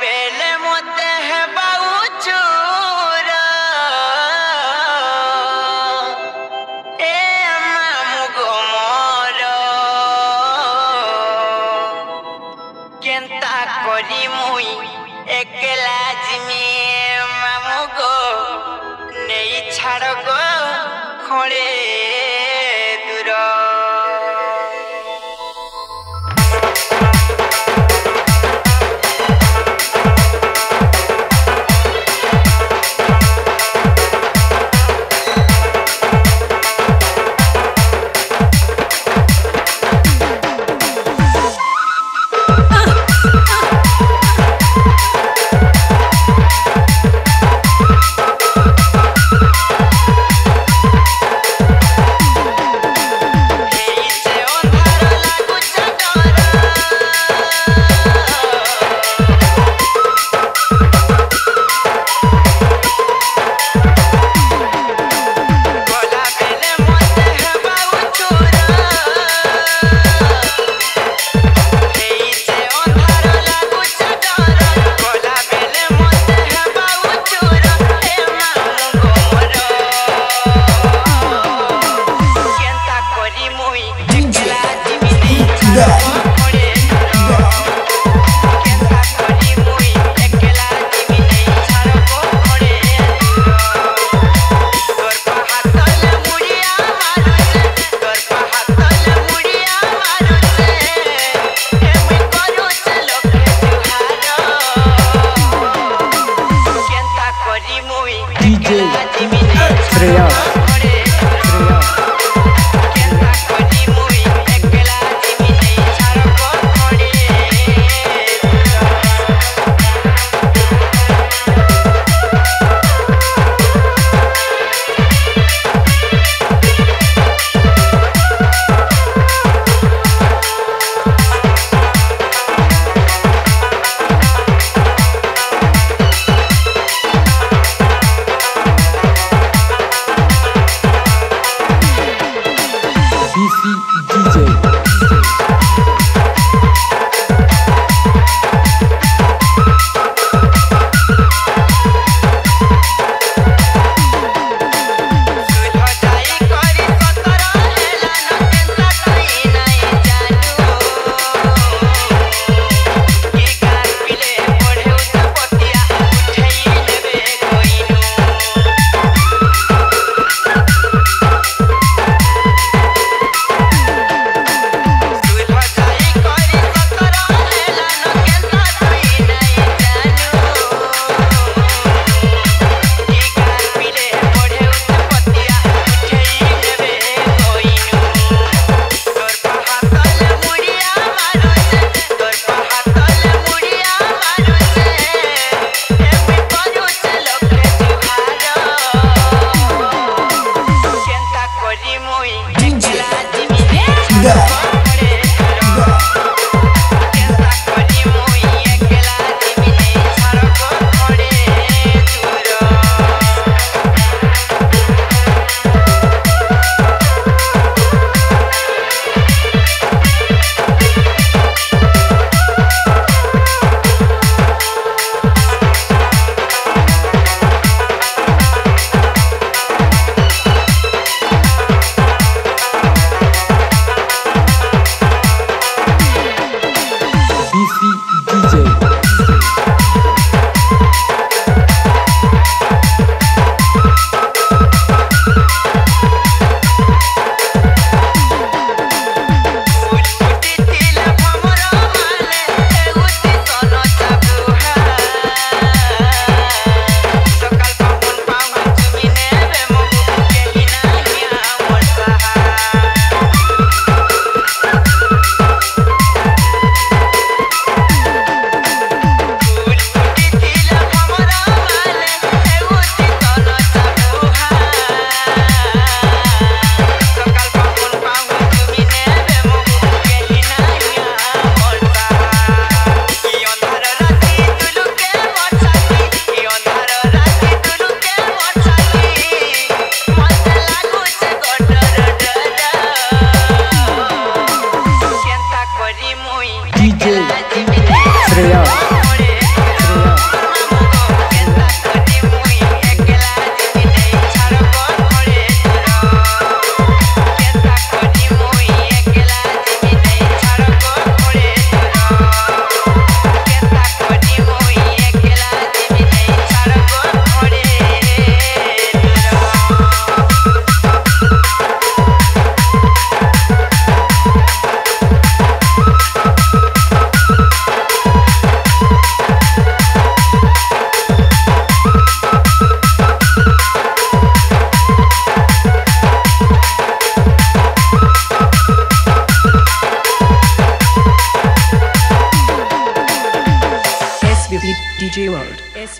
পেলে মতে বাউ চোরা এ মামু গোমর কেন্তা করি মুই একলা জিমি মামু গো নেই ছাড় গো খড়ে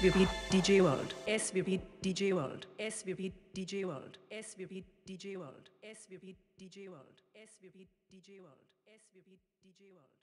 DJ World, SVP DJ World, SVP DJ World, SVP DJ World, SVP DJ World, SVP DJ World, SVP DJ World, SVP